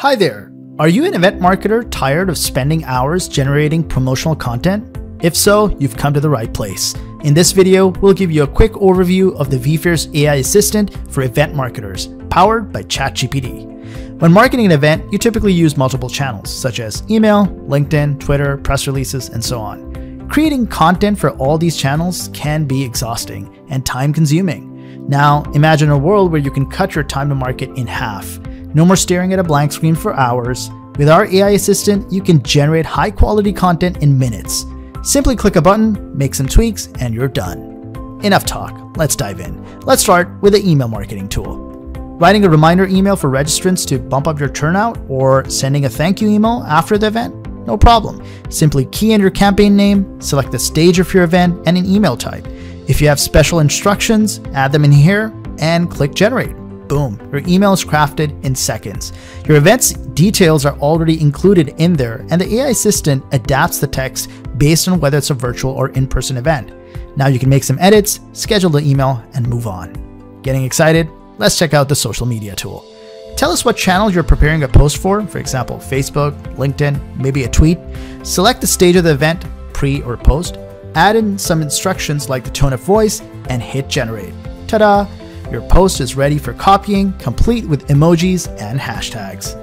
Hi there! Are you an event marketer tired of spending hours generating promotional content? If so, you've come to the right place. In this video, we'll give you a quick overview of the vFairs AI Assistant for event marketers, powered by ChatGPT. When marketing an event, you typically use multiple channels, such as email, LinkedIn, Twitter, press releases, and so on. Creating content for all these channels can be exhausting and time consuming. Now, imagine a world where you can cut your time to market in half. No more staring at a blank screen for hours. With our AI assistant, you can generate high quality content in minutes. Simply click a button, make some tweaks, and you're done. Enough talk, let's dive in. Let's start with the email marketing tool. Writing a reminder email for registrants to bump up your turnout or sending a thank you email after the event? No problem. Simply key in your campaign name, select the stage of your event, and an email type. If you have special instructions, add them in here and click generate boom, your email is crafted in seconds. Your event's details are already included in there, and the AI assistant adapts the text based on whether it's a virtual or in person event. Now you can make some edits, schedule the email, and move on. Getting excited? Let's check out the social media tool. Tell us what channel you're preparing a post for, for example, Facebook, LinkedIn, maybe a tweet. Select the stage of the event, pre or post. Add in some instructions like the tone of voice and hit generate. Ta da! Your post is ready for copying, complete with emojis and hashtags.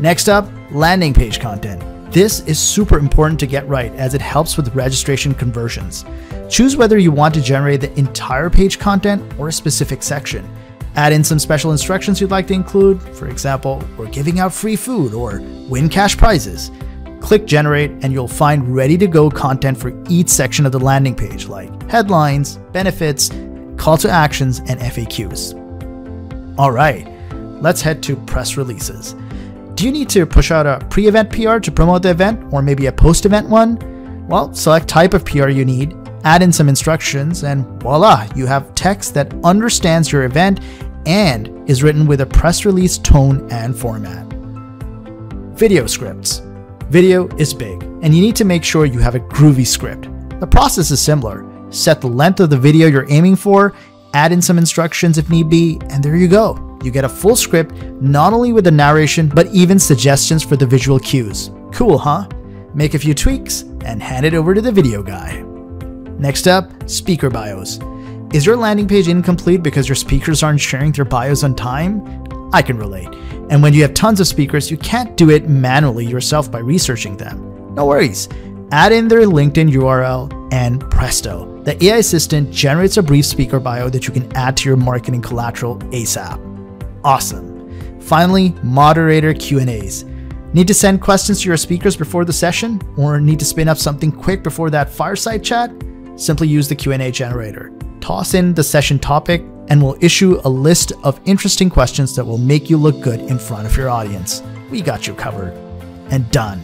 Next up, landing page content. This is super important to get right as it helps with registration conversions. Choose whether you want to generate the entire page content or a specific section. Add in some special instructions you'd like to include, for example, we're giving out free food or win cash prizes. Click generate and you'll find ready to go content for each section of the landing page like headlines, benefits, call to actions, and FAQs. Alright, let's head to press releases. Do you need to push out a pre event PR to promote the event, or maybe a post event one? Well, select type of PR you need, add in some instructions, and voila, you have text that understands your event and is written with a press release tone and format. Video scripts. Video is big, and you need to make sure you have a groovy script. The process is similar set the length of the video you're aiming for, add in some instructions if need be, and there you go. You get a full script, not only with the narration, but even suggestions for the visual cues. Cool, huh? Make a few tweaks and hand it over to the video guy. Next up, speaker bios. Is your landing page incomplete because your speakers aren't sharing their bios on time? I can relate. And when you have tons of speakers, you can't do it manually yourself by researching them. No worries. Add in their LinkedIn URL and presto, the AI assistant generates a brief speaker bio that you can add to your marketing collateral ASAP. Awesome. Finally, moderator Q&As. Need to send questions to your speakers before the session or need to spin up something quick before that fireside chat? Simply use the Q&A generator. Toss in the session topic and we'll issue a list of interesting questions that will make you look good in front of your audience. We got you covered. And done.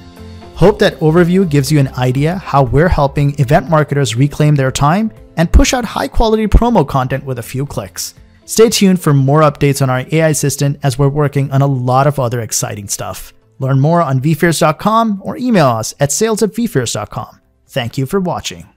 Hope that overview gives you an idea how we're helping event marketers reclaim their time and push out high quality promo content with a few clicks. Stay tuned for more updates on our AI assistant as we're working on a lot of other exciting stuff. Learn more on vfairs.com or email us at sales at vfairs.com. Thank you for watching.